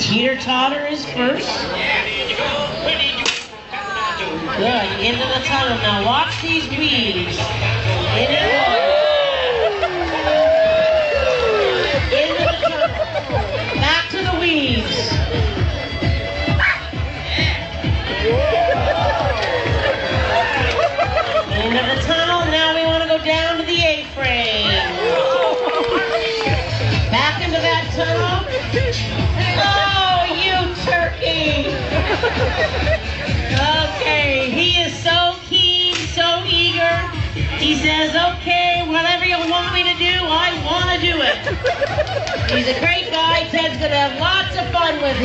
Teeter totter is first. Good. Into the tunnel. Now watch these weaves. In and out. Into the tunnel. Back to the weaves. Into the tunnel. Now we want to go down to Into that tunnel. Oh, you turkey. Okay, he is so keen, so eager. He says, okay, whatever you want me to do, I want to do it. He's a great guy. Ted's going to have lots of fun with him.